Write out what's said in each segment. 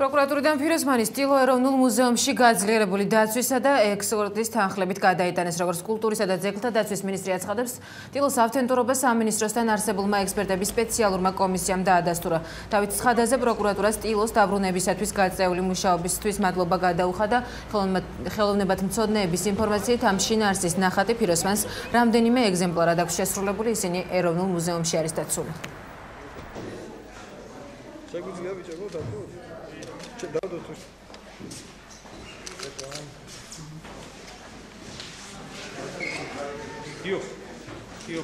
პროკურატურიდან ფიროსმანის ტილო ეროვნულ მუზეუმში გაძლიერებული დაცვისა და ექსპორტის თანხლებით გადაიტანეს როგორც კულტურისა და ძეგლთა დაცვის მინისტრი აცხადებს ტილოს ავთენტურობას სამინისტროსთან არსებულმა ექსპერტების სპეციალურმა კომისიამ დაადასტურა. დავით ცხადაზე პროკურატურას ტილოს დაბრუნებისათვის გაწეული მუშაობისთვის მადლობა გადაუხადა. ხელოვნებად მცოდნეების ინფორმაციით ამ შინაარსის ნახატი ფიროსმანს რამდენიმე ეგზემპლარად აქვს შესრულებული ისინი ეროვნულ მუზეუმში არის დაცული. შეგვიძლია ვიჭეროთ აკუ დავდოთ ის. იო იო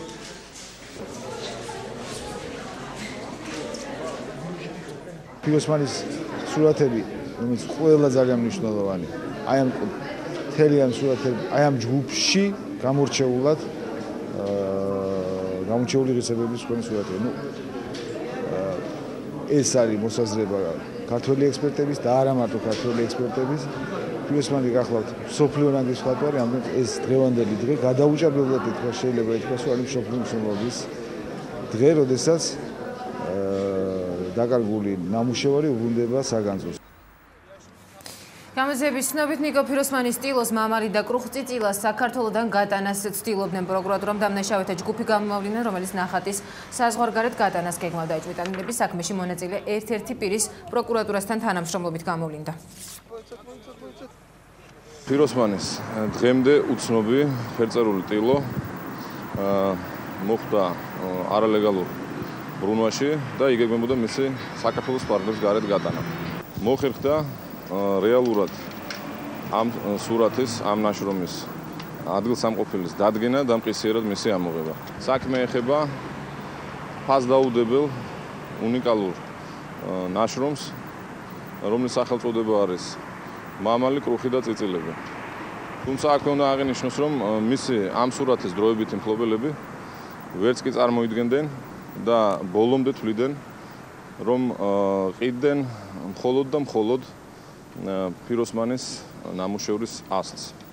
ფიოსმანის სურათები რომელიც ყველა ძალიან მნიშვნელოვანი. აი ამ თელი ამ სურათები აი ამ ჯგუფში გამორჩეულად აა გამორჩეული რესებების ყველა სურათები. ნუ ეს არის მოსაზრება ქართველი ექსპერტების და არა მარტო ქართველი ექსპერტების. ფიოსმანი გახლავთ სოფლიო რანგის ხატვარი ამდენ ეს დღევანდელი დღე გადაუჭაბებლად ითქვა შეიძლება ითქვას რომ არის სოფლიო მსოფლმობის დღე როდესაც დაკარგული ნამუშევარი უბრუნდება საგანძურს გამზების ცნობით ნიკო ფიროსმანის სტილოს მამარი და კრუხწიწილას საქართველოსდან გატანას ცდილობდნენ პროკურატურამ დამნაშავეთა ჯგუფი გამომავლინეს რომელიც ნახატის საზღვარგარეთ გატანას გეგმავდა ეჭვიტანილების საქმეში მონაწილე ერთ-ერთი პირის პროკურატურასთან თანამშრომლობით გამოვლინდა. ფიროსმანის დღემდე უცნობი ფერწერული ტილო მოხდა არალეგალურ ბრუნვაში და იგეგმებოდა მისი საქართველოს პარლამენტის გარეთ გატანა. მოხერხდა რეალურად ამ სურათის ამ ნაშრომის ადგილსამყოფელის დადგენა და მყისიერად მისი ამოღება. საქმე ეხება ფასდაუდებელ უნიკალურ ნაშრომს, რომლის სახელწოდება არის მამალი კრუხი და წიწილები. თუმცა აქვე უნდა აღინიშნოს, რომ მისი ამ სურათის დროებითი მფლობელები ვერც კი წარმოიდგენდნენ და ბოლომდე თვლიდნენ, რომ ყიდდნენ მხოლოდ და მხოლოდ ფიროსმანის ნამუშევრის ასლს.